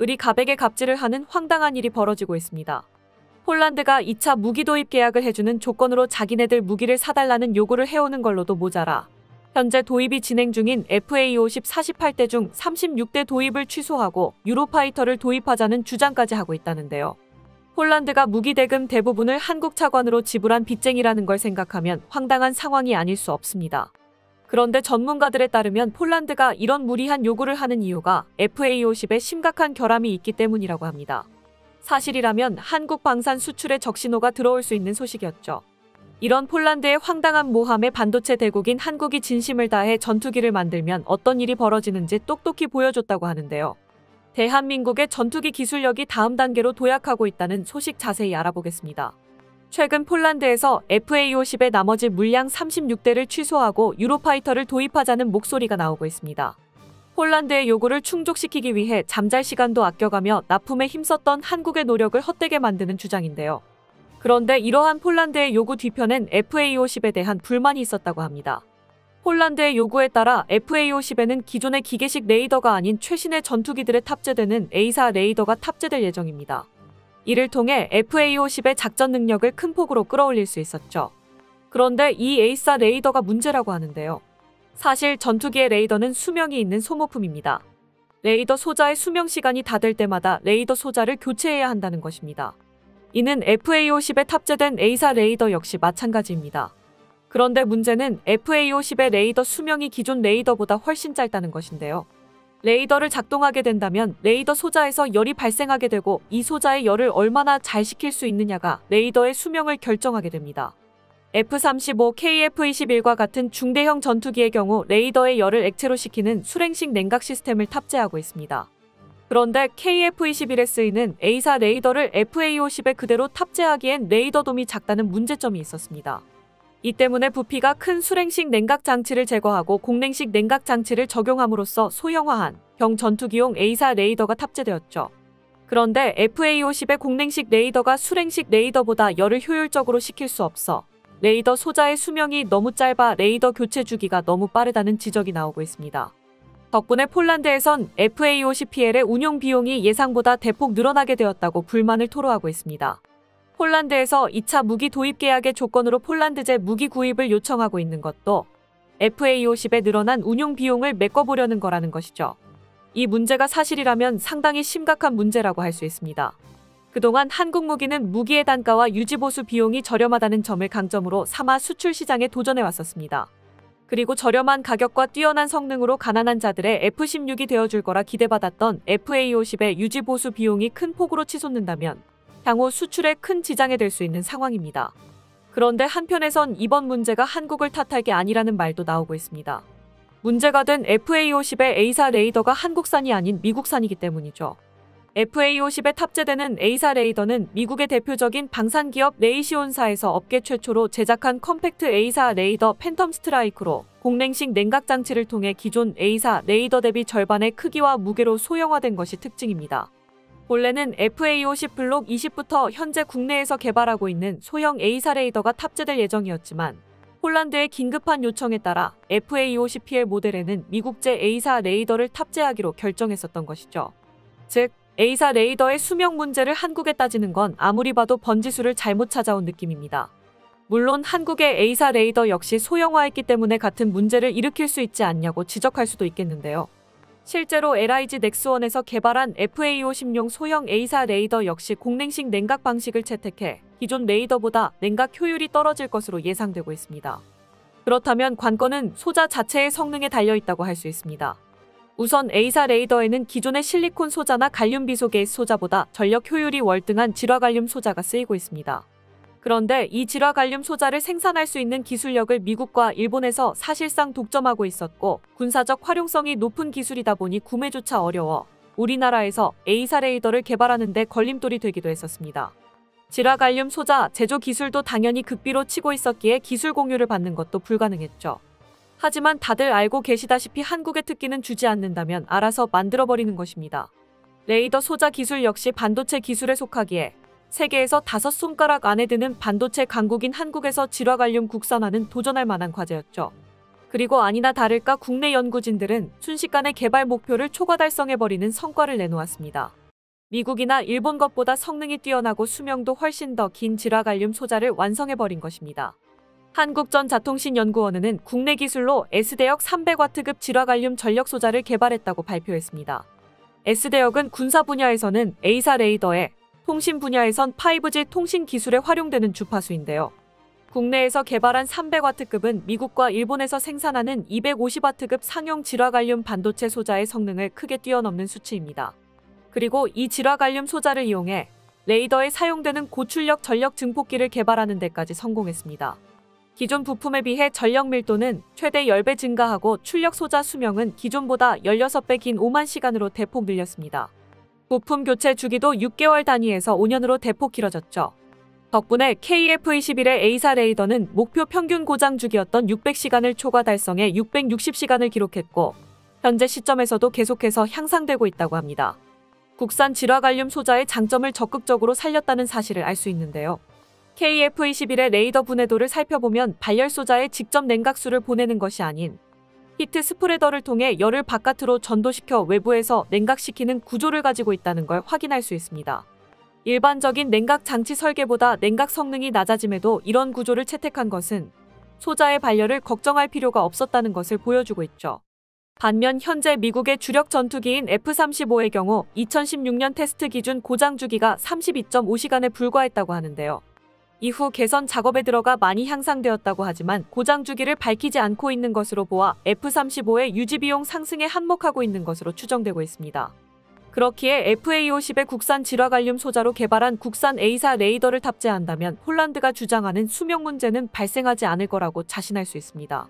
을이 갑에게 갑질을 하는 황당한 일이 벌어지고 있습니다. 폴란드가 2차 무기 도입 계약을 해주는 조건으로 자기네들 무기를 사달라는 요구를 해오는 걸로도 모자라 현재 도입이 진행 중인 FA50 48대 중 36대 도입을 취소하고 유로파이터를 도입하자는 주장까지 하고 있다는데요. 폴란드가 무기 대금 대부분을 한국 차관으로 지불한 빚쟁이라는 걸 생각하면 황당한 상황이 아닐 수 없습니다. 그런데 전문가들에 따르면 폴란드가 이런 무리한 요구를 하는 이유가 FA50에 심각한 결함이 있기 때문이라고 합니다. 사실이라면 한국 방산 수출에 적신호가 들어올 수 있는 소식이었죠. 이런 폴란드의 황당한 모함에 반도체 대국인 한국이 진심을 다해 전투기를 만들면 어떤 일이 벌어지는지 똑똑히 보여줬다고 하는데요. 대한민국의 전투기 기술력이 다음 단계로 도약하고 있다는 소식 자세히 알아보겠습니다. 최근 폴란드에서 FA50의 나머지 물량 36대를 취소하고 유로파이터를 도입하자는 목소리가 나오고 있습니다. 폴란드의 요구를 충족시키기 위해 잠잘 시간도 아껴가며 납품에 힘썼던 한국의 노력을 헛되게 만드는 주장인데요. 그런데 이러한 폴란드의 요구 뒤편엔 FA50에 대한 불만이 있었다고 합니다. 폴란드의 요구에 따라 FA50에는 기존의 기계식 레이더가 아닌 최신의 전투기들에 탑재되는 A사 레이더가 탑재될 예정입니다. 이를 통해 FA50의 작전 능력을 큰 폭으로 끌어올릴 수 있었죠. 그런데 이 A사 레이더가 문제라고 하는데요. 사실 전투기의 레이더는 수명이 있는 소모품입니다. 레이더 소자의 수명 시간이 다 될 때마다 레이더 소자를 교체해야 한다는 것입니다. 이는 FA50에 탑재된 AESA 레이더 역시 마찬가지입니다. 그런데 문제는 FA50의 레이더 수명이 기존 레이더보다 훨씬 짧다는 것인데요. 레이더를 작동하게 된다면 레이더 소자에서 열이 발생하게 되고 이 소자의 열을 얼마나 잘 식힐 수 있느냐가 레이더의 수명을 결정하게 됩니다. F-35, KF-21과 같은 중대형 전투기의 경우 레이더의 열을 액체로 식히는 수랭식 냉각 시스템을 탑재하고 있습니다. 그런데 KF-21S는 A사 레이더를 FA-50에 그대로 탑재하기엔 레이더 돔이 작다는 문제점이 있었습니다. 이 때문에 부피가 큰 수랭식 냉각 장치를 제거하고 공랭식 냉각 장치를 적용함으로써 소형화한 경 전투기용 A사 레이더가 탑재되었죠. 그런데 FA-50의 공랭식 레이더가 수랭식 레이더보다 열을 효율적으로 식힐 수 없어 레이더 소자의 수명이 너무 짧아 레이더 교체 주기가 너무 빠르다는 지적이 나오고 있습니다. 덕분에 폴란드에선 FA-50PL의 운용 비용이 예상보다 대폭 늘어나게 되었다고 불만을 토로하고 있습니다. 폴란드에서 2차 무기 도입 계약의 조건으로 폴란드제 무기 구입을 요청하고 있는 것도 FA-50에 늘어난 운용 비용을 메꿔보려는 거라는 것이죠. 이 문제가 사실이라면 상당히 심각한 문제라고 할 수 있습니다. 그동안 한국 무기는 무기의 단가와 유지보수 비용이 저렴하다는 점을 강점으로 삼아 수출 시장에 도전해 왔었습니다. 그리고 저렴한 가격과 뛰어난 성능으로 가난한 자들의 F-16이 되어줄 거라 기대받았던 FA-50의 유지보수 비용이 큰 폭으로 치솟는다면 향후 수출에 큰 지장이 될 수 있는 상황입니다. 그런데 한편에선 이번 문제가 한국을 탓할 게 아니라는 말도 나오고 있습니다. 문제가 된 FA-50의 A사 레이더가 한국산이 아닌 미국산이기 때문이죠. FA-50에 탑재되는 AESA 레이더는 미국의 대표적인 방산기업 레이시온사에서 업계 최초로 제작한 compact AESA 레이더 Phantom Strike로 공랭식 냉각 장치를 통해 기존 AESA 레이더 대비 절반의 크기와 무게로 소형화된 것이 특징입니다. 본래는 FA-50 블록 20부터 현재 국내에서 개발하고 있는 소형 AESA 레이더가 탑재될 예정이었지만 폴란드의 긴급한 요청에 따라 FA-50PL 모델에는 미국제 AESA 레이더를 탑재하기로 결정했었던 것이죠. 즉, A사 레이더의 수명 문제를 한국에 따지는 건 아무리 봐도 번지수를 잘못 찾아온 느낌입니다. 물론 한국의 A사 레이더 역시 소형화했기 때문에 같은 문제를 일으킬 수 있지 않냐고 지적할 수도 있겠는데요. 실제로 LIG 넥스원에서 개발한 FA50용 소형 A사 레이더 역시 공냉식 냉각 방식을 채택해 기존 레이더보다 냉각 효율이 떨어질 것으로 예상되고 있습니다. 그렇다면 관건은 소자 자체의 성능에 달려 있다고 할 수 있습니다. 우선 AESA 레이더에는 기존의 실리콘 소자나 갈륨 비소 GaAs 소자보다 전력 효율이 월등한 질화갈륨 소자가 쓰이고 있습니다. 그런데 이 질화갈륨 소자를 생산할 수 있는 기술력을 미국과 일본에서 사실상 독점하고 있었고 군사적 활용성이 높은 기술이다 보니 구매조차 어려워 우리나라에서 AESA 레이더를 개발하는 데 걸림돌이 되기도 했었습니다. 질화갈륨 소자 제조 기술도 당연히 극비로 치고 있었기에 기술 공유를 받는 것도 불가능했죠. 하지만 다들 알고 계시다시피 한국의 특기는 주지 않는다면 알아서 만들어버리는 것입니다. 레이더 소자 기술 역시 반도체 기술에 속하기에 세계에서 다섯 손가락 안에 드는 반도체 강국인 한국에서 질화갈륨 국산화는 도전할 만한 과제였죠. 그리고 아니나 다를까 국내 연구진들은 순식간에 개발 목표를 초과 달성해버리는 성과를 내놓았습니다. 미국이나 일본 것보다 성능이 뛰어나고 수명도 훨씬 더 긴 질화갈륨 소자를 완성해버린 것입니다. 한국전자통신연구원은 국내 기술로 S대역 300W급 질화갈륨 전력 소자를 개발했다고 발표했습니다. S대역은 군사 분야에서는 A사 레이더에 통신 분야에선 5G 통신 기술에 활용되는 주파수인데요. 국내에서 개발한 300W급은 미국과 일본에서 생산하는 250W급 상용 질화갈륨 반도체 소자의 성능을 크게 뛰어넘는 수치입니다. 그리고 이 질화갈륨 소자를 이용해 레이더에 사용되는 고출력 전력 증폭기를 개발하는 데까지 성공했습니다. 기존 부품에 비해 전력 밀도는 최대 10배 증가하고 출력 소자 수명은 기존보다 16배 긴 5만 시간으로 대폭 늘렸습니다. 부품 교체 주기도 6개월 단위에서 5년으로 대폭 길어졌죠. 덕분에 KF-21의 A사 레이더는 목표 평균 고장 주기였던 600시간을 초과 달성해 660시간을 기록했고 현재 시점에서도 계속해서 향상되고 있다고 합니다. 국산 질화갈륨 소자의 장점을 적극적으로 살렸다는 사실을 알 수 있는데요. KF-21의 레이더 분해도를 살펴보면 발열 소자에 직접 냉각수를 보내는 것이 아닌 히트 스프레더를 통해 열을 바깥으로 전도시켜 외부에서 냉각시키는 구조를 가지고 있다는 걸 확인할 수 있습니다. 일반적인 냉각 장치 설계보다 냉각 성능이 낮아짐에도 이런 구조를 채택한 것은 소자의 발열을 걱정할 필요가 없었다는 것을 보여주고 있죠. 반면 현재 미국의 주력 전투기인 F-35의 경우 2016년 테스트 기준 고장 주기가 32.5시간에 불과했다고 하는데요. 이후 개선 작업에 들어가 많이 향상되었다고 하지만 고장 주기를 밝히지 않고 있는 것으로 보아 F-35의 유지 비용 상승에 한몫하고 있는 것으로 추정되고 있습니다. 그렇기에 FA-50의 국산 질화갈륨 소자로 개발한 국산 A사 레이더를 탑재한다면 폴란드가 주장하는 수명 문제는 발생하지 않을 거라고 자신할 수 있습니다.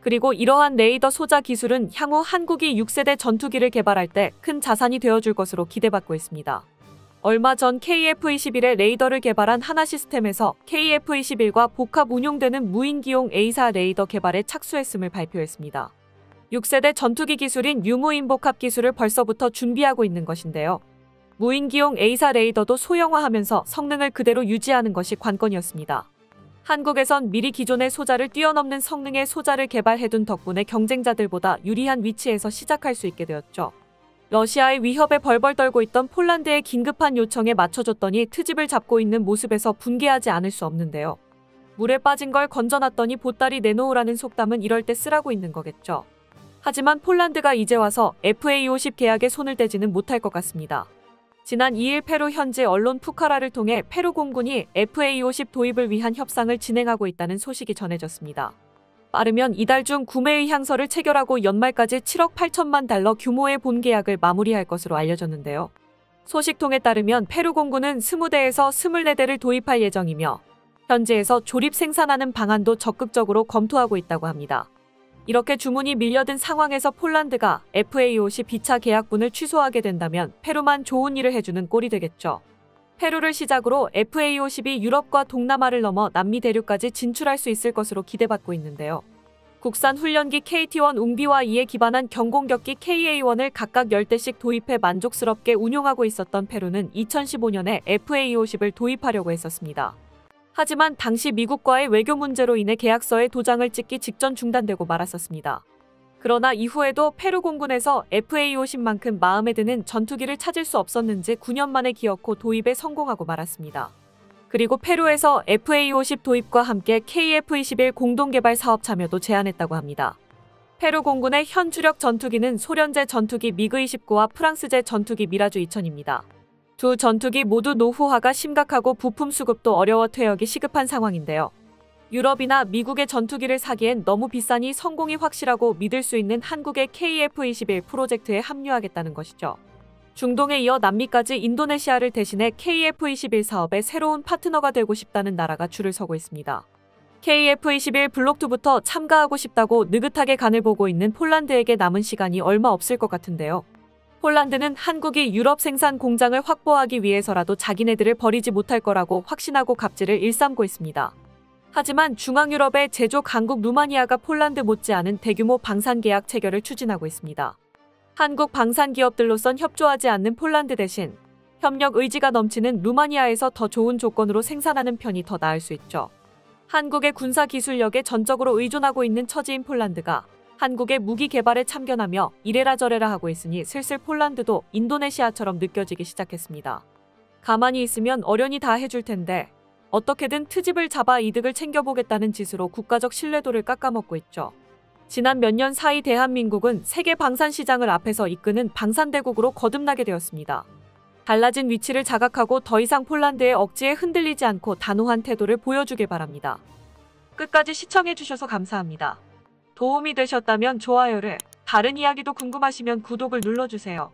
그리고 이러한 레이더 소자 기술은 향후 한국이 6세대 전투기를 개발할 때 큰 자산이 되어줄 것으로 기대받고 있습니다. 얼마 전 KF-21의 레이더를 개발한 하나 시스템에서 KF-21과 복합 운용되는 무인기용 A사 레이더 개발에 착수했음을 발표했습니다. 6세대 전투기 기술인 유무인 복합 기술을 벌써부터 준비하고 있는 것인데요. 무인기용 A사 레이더도 소형화하면서 성능을 그대로 유지하는 것이 관건이었습니다. 한국에선 미리 기존의 소자를 뛰어넘는 성능의 소자를 개발해둔 덕분에 경쟁자들보다 유리한 위치에서 시작할 수 있게 되었죠. 러시아의 위협에 벌벌 떨고 있던 폴란드의 긴급한 요청에 맞춰줬더니 트집을 잡고 있는 모습에서 분개하지 않을 수 없는데요. 물에 빠진 걸 건져놨더니 보따리 내놓으라는 속담은 이럴 때 쓰라고 있는 거겠죠. 하지만 폴란드가 이제 와서 FA50 계약에 손을 떼지는 못할 것 같습니다. 지난 2일 페루 현지 언론 푸카라를 통해 페루 공군이 FA50 도입을 위한 협상을 진행하고 있다는 소식이 전해졌습니다. 빠르면 이달 중 구매의 향서를 체결하고 연말까지 7억 8천만 달러 규모의 본 계약을 마무리할 것으로 알려졌는데요. 소식통에 따르면 페루 공군은 20대에서 24대를 도입할 예정이며 현지에서 조립 생산하는 방안도 적극적으로 검토하고 있다고 합니다. 이렇게 주문이 밀려든 상황에서 폴란드가 FA50 비차 계약분을 취소하게 된다면 페루만 좋은 일을 해주는 꼴이 되겠죠. 페루를 시작으로 FA50이 유럽과 동남아를 넘어 남미 대륙까지 진출할 수 있을 것으로 기대받고 있는데요. 국산 훈련기 KT-1 웅비와 이에 기반한 경공격기 KA-1을 각각 10대씩 도입해 만족스럽게 운용하고 있었던 페루는 2015년에 FA50을 도입하려고 했었습니다. 하지만 당시 미국과의 외교 문제로 인해 계약서에 도장을 찍기 직전 중단되고 말았었습니다. 그러나 이후에도 페루 공군에서 FA-50만큼 마음에 드는 전투기를 찾을 수 없었는지 9년 만에 기어코 도입에 성공하고 말았습니다. 그리고 페루에서 FA-50 도입과 함께 KF-21 공동개발 사업 참여도 제안했다고 합니다. 페루 공군의 현 주력 전투기는 소련제 전투기 미그-29와 프랑스제 전투기 미라주 2000입니다. 두 전투기 모두 노후화가 심각하고 부품 수급도 어려워 퇴역이 시급한 상황인데요. 유럽이나 미국의 전투기를 사기엔 너무 비싸니 성공이 확실하고 믿을 수 있는 한국의 KF-21 프로젝트에 합류하겠다는 것이죠. 중동에 이어 남미까지 인도네시아를 대신해 KF-21 사업의 새로운 파트너가 되고 싶다는 나라가 줄을 서고 있습니다. KF-21 블록2부터 참가하고 싶다고 느긋하게 간을 보고 있는 폴란드에게 남은 시간이 얼마 없을 것 같은데요. 폴란드는 한국이 유럽 생산 공장을 확보하기 위해서라도 자기네들을 버리지 못할 거라고 확신하고 갑질을 일삼고 있습니다. 하지만 중앙유럽의 제조 강국 루마니아가 폴란드 못지않은 대규모 방산 계약 체결을 추진하고 있습니다. 한국 방산 기업들로선 협조하지 않는 폴란드 대신 협력 의지가 넘치는 루마니아에서 더 좋은 조건으로 생산하는 편이 더 나을 수 있죠. 한국의 군사 기술력에 전적으로 의존하고 있는 처지인 폴란드가 한국의 무기 개발에 참견하며 이래라 저래라 하고 있으니 슬슬 폴란드도 인도네시아처럼 느껴지기 시작했습니다. 가만히 있으면 어련히 다 해줄 텐데 어떻게든 트집을 잡아 이득을 챙겨보겠다는 짓으로 국가적 신뢰도를 깎아먹고 있죠. 지난 몇 년 사이 대한민국은 세계 방산 시장을 앞에서 이끄는 방산대국으로 거듭나게 되었습니다. 달라진 위치를 자각하고 더 이상 폴란드의 억지에 흔들리지 않고 단호한 태도를 보여주길 바랍니다. 끝까지 시청해주셔서 감사합니다. 도움이 되셨다면 좋아요를, 다른 이야기도 궁금하시면 구독을 눌러주세요.